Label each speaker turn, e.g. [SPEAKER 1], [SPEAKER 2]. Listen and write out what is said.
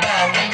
[SPEAKER 1] cada um.